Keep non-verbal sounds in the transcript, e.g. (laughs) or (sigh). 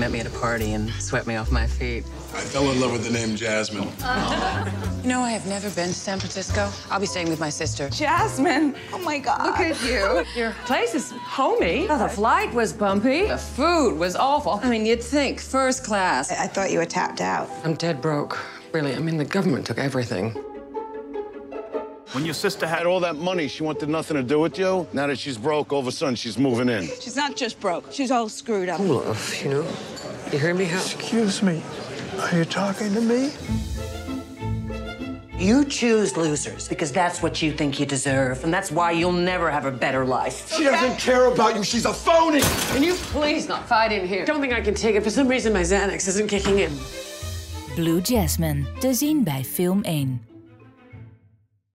met me at a party and swept me off my feet. I fell in love with the name Jasmine. You know, I have never been to San Francisco. I'll be staying with my sister. Jasmine, oh my God. Look at you. (laughs) Your place is homey. Oh, the flight was bumpy. The food was awful. I mean, you'd think first class. I thought you were tapped out. I'm dead broke. Really, I mean, the government took everything. When your sister had all that money, she wanted nothing to do with you. Now that she's broke, all of a sudden she's moving in. She's not just broke, she's all screwed up. Love, you know? You hear me, Hal? Excuse me. Are you talking to me? You choose losers because that's what you think you deserve, and that's why you'll never have a better life. She doesn't care about you. She's a phony. Can you please not fight in here? Don't think I can take it. For some reason, my Xanax isn't kicking in. Blue Jasmine, te zien bij Film 1.